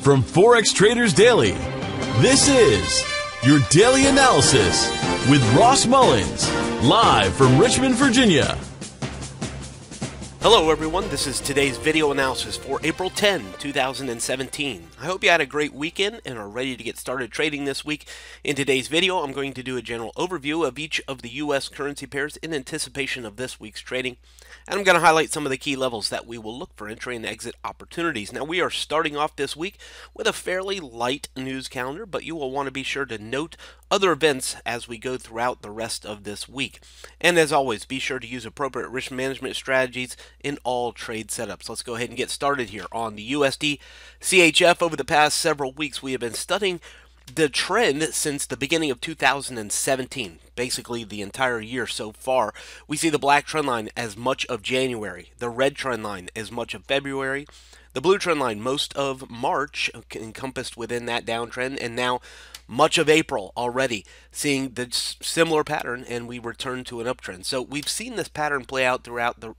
From Forex Traders Daily, this is your daily analysis with Ross Mullins, live from Richmond, Virginia. Hello, everyone. This is today's video analysis for April 10, 2017. I hope you had a great weekend and are ready to get started trading this week. In today's video, I'm going to do a general overview of each of the U.S. currency pairs in anticipation of this week's trading. And I'm going to highlight some of the key levels that we will look for entry and exit opportunities. Now, we are starting off this week with a fairly light news calendar, but you will want to be sure to note other events as we go throughout the rest of this week. And as always, be sure to use appropriate risk management strategies in all trade setups. Let's go ahead and get started here on the USD CHF. Over the past several weeks, we have been studying the trend since the beginning of 2017, basically the entire year so far. We see the black trend line as much of January, the red trend line as much of February, the blue trend line most of March encompassed within that downtrend, and now much of April already, seeing the similar pattern, and we return to an uptrend. So we've seen this pattern play out throughout the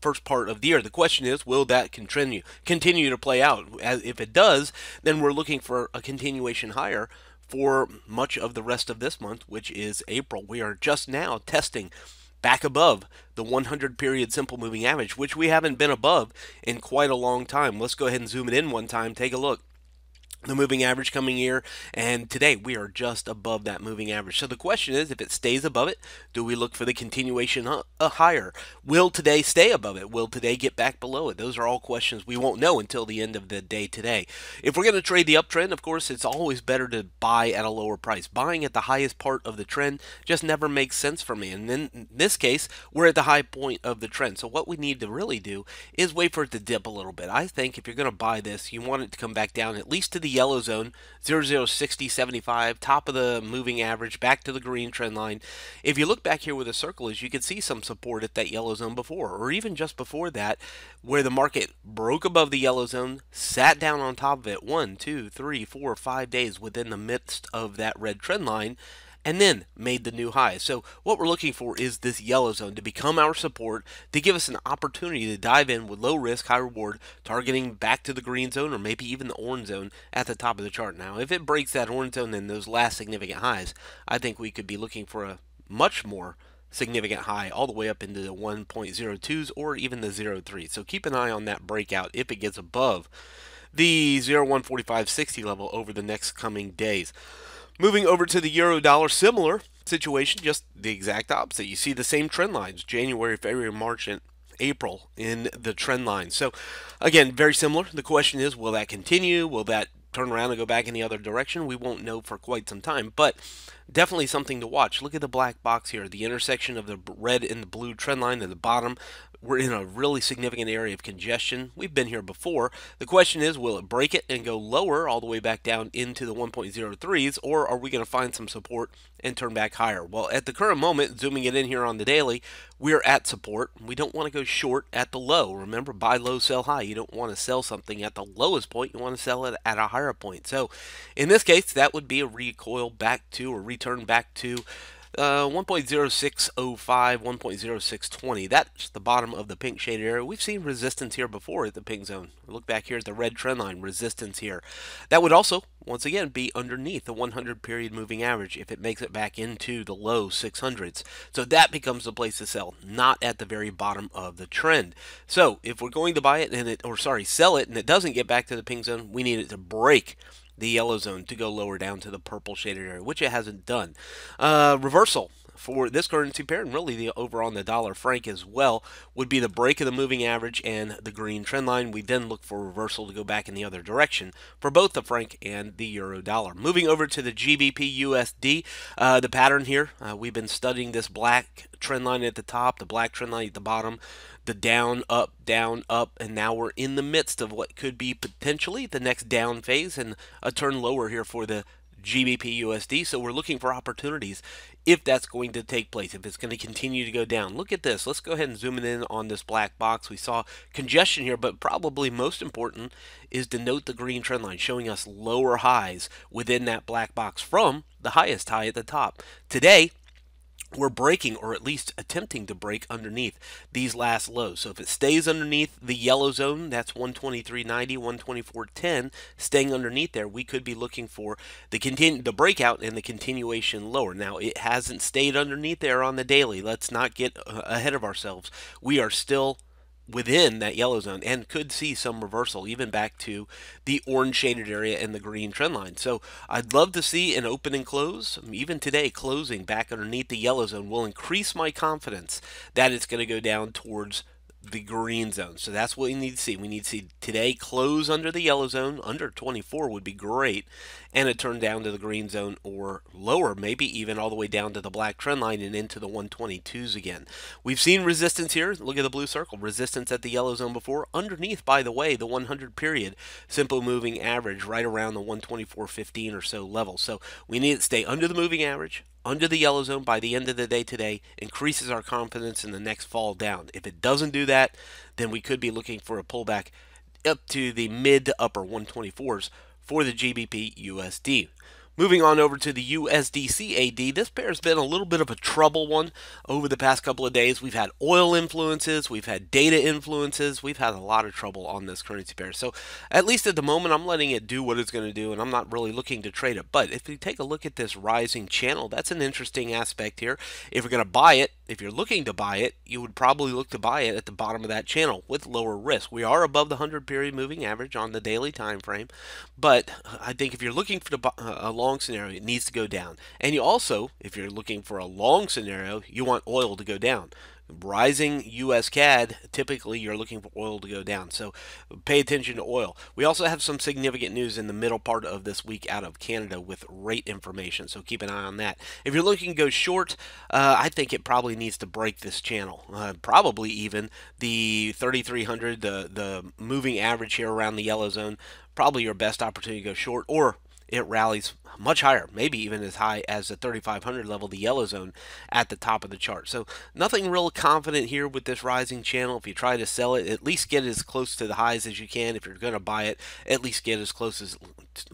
first part of the year. The question is, will that continue continue to play out? If it does, then we're looking for a continuation higher for much of the rest of this month, which is April. We are just now testing back above the 100 period simple moving average, which we haven't been above in quite a long time. Let's go ahead and zoom it in one time, take a look the moving average coming here and today we are just above that moving average. So the question is if it stays above it do we look for the continuation uh, higher? Will today stay above it? Will today get back below it? Those are all questions we won't know until the end of the day today. If we're going to trade the uptrend of course it's always better to buy at a lower price. Buying at the highest part of the trend just never makes sense for me and in this case we're at the high point of the trend. So what we need to really do is wait for it to dip a little bit. I think if you're going to buy this you want it to come back down at least to the yellow zone, 006075, top of the moving average, back to the green trend line. If you look back here where the circle is, you can see some support at that yellow zone before, or even just before that, where the market broke above the yellow zone, sat down on top of it one, two, three, four, five days within the midst of that red trend line, and then made the new high. So what we're looking for is this yellow zone to become our support to give us an opportunity to dive in with low risk, high reward, targeting back to the green zone or maybe even the orange zone at the top of the chart. Now, if it breaks that orange zone and those last significant highs, I think we could be looking for a much more significant high all the way up into the 1.02s or even the 03. So keep an eye on that breakout if it gets above the 014560 level over the next coming days. Moving over to the euro dollar, similar situation, just the exact opposite. You see the same trend lines January, February, March, and April in the trend line. So, again, very similar. The question is will that continue? Will that turn around and go back in the other direction? We won't know for quite some time, but definitely something to watch. Look at the black box here, the intersection of the red and the blue trend line at the bottom we're in a really significant area of congestion. We've been here before. The question is, will it break it and go lower all the way back down into the 1.03s, or are we going to find some support and turn back higher? Well, at the current moment, zooming it in here on the daily, we're at support. We don't want to go short at the low. Remember, buy low, sell high. You don't want to sell something at the lowest point. You want to sell it at a higher point. So in this case, that would be a recoil back to or return back to uh, 1.0605, 1.0620. That's the bottom of the pink shaded area. We've seen resistance here before at the pink zone. Look back here at the red trend line, resistance here. That would also, once again, be underneath the 100 period moving average if it makes it back into the low 600s. So that becomes the place to sell, not at the very bottom of the trend. So if we're going to buy it and it, or sorry, sell it and it doesn't get back to the pink zone, we need it to break the yellow zone to go lower down to the purple shaded area, which it hasn't done. Uh, reversal for this currency pair and really the over on the dollar franc as well would be the break of the moving average and the green trend line. We then look for reversal to go back in the other direction for both the franc and the euro dollar. Moving over to the GBP USD, uh, the pattern here, uh, we've been studying this black trend line at the top, the black trend line at the bottom the down, up, down, up, and now we're in the midst of what could be potentially the next down phase and a turn lower here for the GBP USD. So we're looking for opportunities if that's going to take place, if it's going to continue to go down. Look at this. Let's go ahead and zoom in on this black box. We saw congestion here, but probably most important is to note the green trend line showing us lower highs within that black box from the highest high at the top. Today, we're breaking or at least attempting to break underneath these last lows. So if it stays underneath the yellow zone, that's 123.90, 124.10, staying underneath there, we could be looking for the continue the breakout and the continuation lower. Now it hasn't stayed underneath there on the daily. Let's not get uh, ahead of ourselves. We are still within that yellow zone and could see some reversal even back to the orange shaded area and the green trend line. So I'd love to see an open and close. Even today, closing back underneath the yellow zone will increase my confidence that it's going to go down towards the green zone. So that's what we need to see. We need to see today close under the yellow zone. Under 24 would be great. And it turn down to the green zone or lower, maybe even all the way down to the black trend line and into the 122s again. We've seen resistance here. Look at the blue circle. Resistance at the yellow zone before. Underneath, by the way, the 100 period simple moving average right around the 124.15 or so level. So we need to stay under the moving average, under the yellow zone by the end of the day today increases our confidence in the next fall down. If it doesn't do that, then we could be looking for a pullback up to the mid to upper 124s for the GBP USD. Moving on over to the USDCAD, this pair has been a little bit of a trouble one over the past couple of days. We've had oil influences, we've had data influences, we've had a lot of trouble on this currency pair. So at least at the moment, I'm letting it do what it's going to do, and I'm not really looking to trade it. But if you take a look at this rising channel, that's an interesting aspect here. If you're going to buy it, if you're looking to buy it, you would probably look to buy it at the bottom of that channel with lower risk. We are above the 100 period moving average on the daily time frame, but I think if you're looking for the, uh, long scenario, it needs to go down. And you also, if you're looking for a long scenario, you want oil to go down rising US CAD, typically you're looking for oil to go down. So pay attention to oil. We also have some significant news in the middle part of this week out of Canada with rate information. So keep an eye on that. If you're looking to go short, uh, I think it probably needs to break this channel. Uh, probably even the 3300, the, the moving average here around the yellow zone, probably your best opportunity to go short or it rallies much higher, maybe even as high as the 3500 level, the yellow zone at the top of the chart. So nothing real confident here with this rising channel. If you try to sell it, at least get as close to the highs as you can. If you're going to buy it, at least get as close as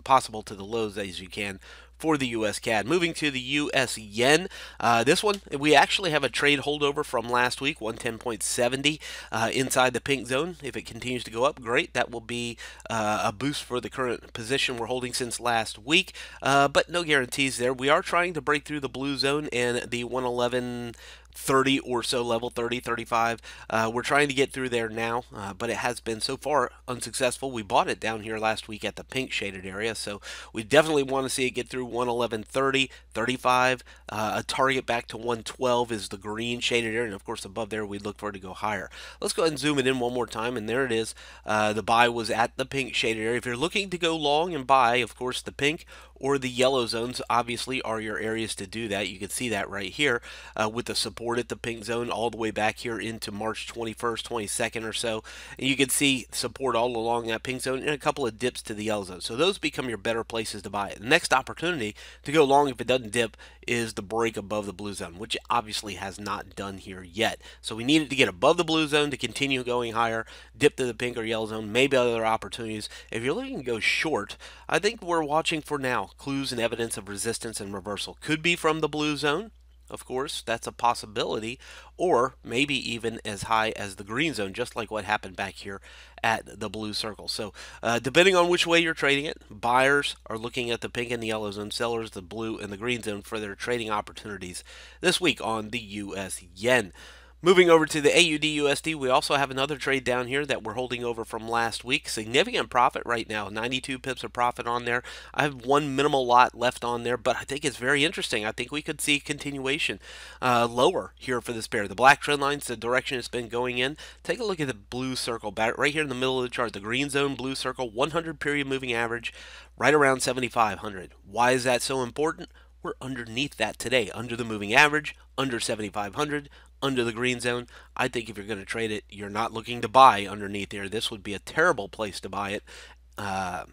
possible to the lows as you can for the US CAD. Moving to the US yen, uh, this one we actually have a trade holdover from last week, 110.70 uh, inside the pink zone. If it continues to go up, great. That will be uh, a boost for the current position we're holding since last week, uh, but no guarantees there. We are trying to break through the blue zone and the 111 30 or so level 30 35 uh, we're trying to get through there now uh, but it has been so far unsuccessful. We bought it down here last week at the pink shaded area so we definitely want to see it get through 111 30 35 uh, a target back to 112 is the green shaded area and of course above there we'd look for it to go higher. Let's go ahead and zoom it in one more time and there it is. Uh, the buy was at the pink shaded area. If you're looking to go long and buy of course the pink or the yellow zones obviously are your areas to do that. You can see that right here uh, with the support at the pink zone all the way back here into March 21st, 22nd or so. And you can see support all along that pink zone and a couple of dips to the yellow zone. So those become your better places to buy it. The next opportunity to go long if it doesn't dip is the break above the blue zone, which obviously has not done here yet. So we needed to get above the blue zone to continue going higher, dip to the pink or yellow zone, maybe other opportunities. If you're looking to go short, I think we're watching for now clues and evidence of resistance and reversal. Could be from the blue zone, of course, that's a possibility, or maybe even as high as the green zone, just like what happened back here at the blue circle. So, uh, depending on which way you're trading it, buyers are looking at the pink and the yellow zone, sellers the blue and the green zone for their trading opportunities this week on the US yen. Moving over to the AUD USD, we also have another trade down here that we're holding over from last week. Significant profit right now, 92 pips of profit on there. I have one minimal lot left on there, but I think it's very interesting. I think we could see continuation uh, lower here for this pair. The black trend line's the direction it's been going in. Take a look at the blue circle right here in the middle of the chart. The green zone, blue circle, 100 period moving average, right around 7,500. Why is that so important? We're underneath that today, under the moving average, under 7,500, under the green zone. I think if you're going to trade it, you're not looking to buy underneath there. This would be a terrible place to buy it. Uh,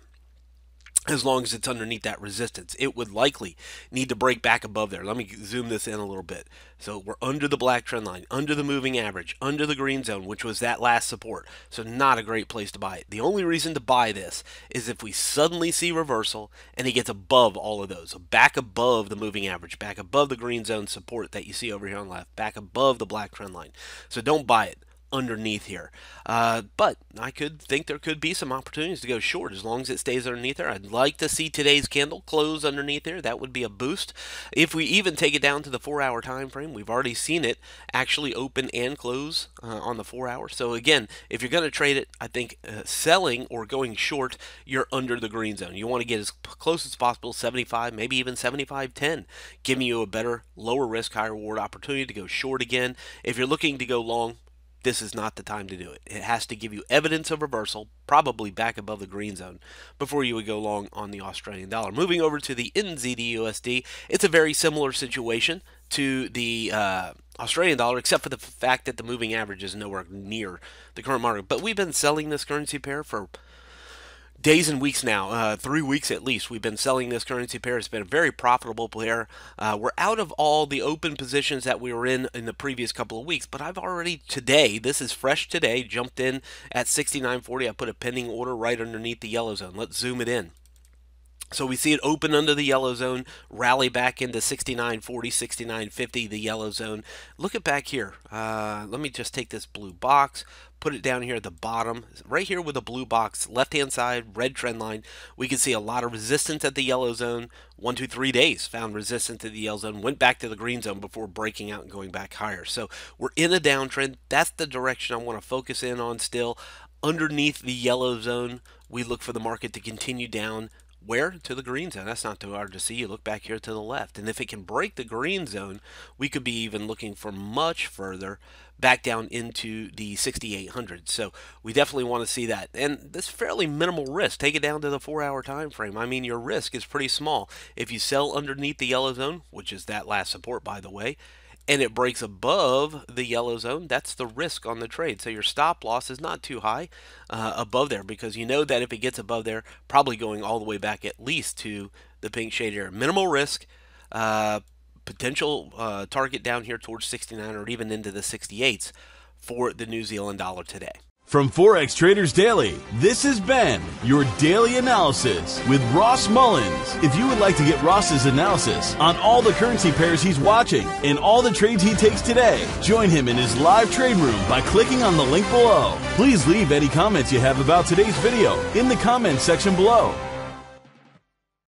as long as it's underneath that resistance. It would likely need to break back above there. Let me zoom this in a little bit. So we're under the black trend line, under the moving average, under the green zone, which was that last support. So not a great place to buy it. The only reason to buy this is if we suddenly see reversal and it gets above all of those. So back above the moving average, back above the green zone support that you see over here on the left, back above the black trend line. So don't buy it underneath here. Uh, but I could think there could be some opportunities to go short as long as it stays underneath there. I'd like to see today's candle close underneath there. That would be a boost. If we even take it down to the four hour time frame, we've already seen it actually open and close uh, on the four hour. So again, if you're going to trade it, I think uh, selling or going short, you're under the green zone. You want to get as close as possible, 75, maybe even 75, 10, giving you a better, lower risk, higher reward opportunity to go short again. If you're looking to go long, this is not the time to do it. It has to give you evidence of reversal, probably back above the green zone, before you would go long on the Australian dollar. Moving over to the NZD it's a very similar situation to the uh, Australian dollar, except for the fact that the moving average is nowhere near the current market. But we've been selling this currency pair for days and weeks now, uh, three weeks at least, we've been selling this currency pair. It's been a very profitable pair. Uh, we're out of all the open positions that we were in in the previous couple of weeks, but I've already today, this is fresh today, jumped in at 69.40. I put a pending order right underneath the yellow zone. Let's zoom it in. So we see it open under the yellow zone, rally back into 69.40, 69.50, the yellow zone. Look at back here. Uh, let me just take this blue box, put it down here at the bottom, right here with the blue box, left-hand side, red trend line. We can see a lot of resistance at the yellow zone. One, two, three days found resistance at the yellow zone, went back to the green zone before breaking out and going back higher. So we're in a downtrend. That's the direction I want to focus in on still. Underneath the yellow zone, we look for the market to continue down where? To the green zone. That's not too hard to see. You look back here to the left. And if it can break the green zone, we could be even looking for much further back down into the 6800. So we definitely want to see that. And this fairly minimal risk. Take it down to the four hour time frame. I mean, your risk is pretty small. If you sell underneath the yellow zone, which is that last support, by the way, and it breaks above the yellow zone, that's the risk on the trade. So your stop loss is not too high uh, above there because you know that if it gets above there, probably going all the way back at least to the pink shade here. Minimal risk, uh, potential uh, target down here towards 69 or even into the 68s for the New Zealand dollar today. From Forex Traders Daily, this has been your daily analysis with Ross Mullins. If you would like to get Ross's analysis on all the currency pairs he's watching and all the trades he takes today, join him in his live trade room by clicking on the link below. Please leave any comments you have about today's video in the comments section below.